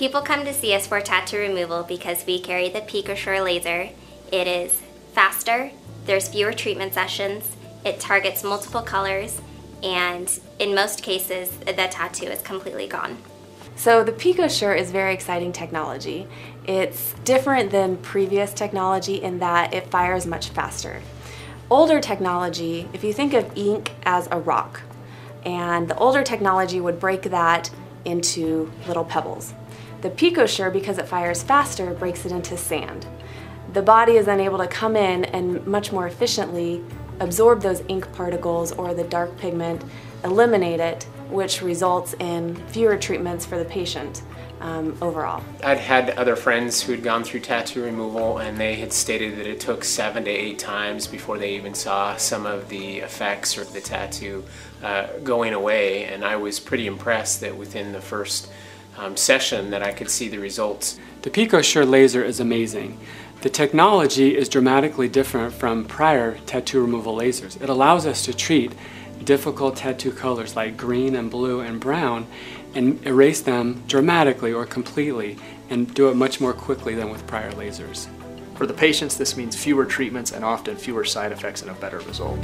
People come to see us for tattoo removal because we carry the PicoSure laser. It is faster, there's fewer treatment sessions, it targets multiple colors, and in most cases, the tattoo is completely gone. So the PicoSure is very exciting technology. It's different than previous technology in that it fires much faster. Older technology, if you think of ink as a rock, and the older technology would break that into little pebbles. The PicoSure, because it fires faster, breaks it into sand. The body is then able to come in and much more efficiently absorb those ink particles or the dark pigment, eliminate it, which results in fewer treatments for the patient um, overall. I'd had other friends who had gone through tattoo removal and they had stated that it took seven to eight times before they even saw some of the effects or the tattoo uh, going away and I was pretty impressed that within the first um, session that I could see the results. The PicoSure laser is amazing. The technology is dramatically different from prior tattoo removal lasers. It allows us to treat difficult tattoo colors like green and blue and brown and erase them dramatically or completely and do it much more quickly than with prior lasers. For the patients, this means fewer treatments and often fewer side effects and a better result.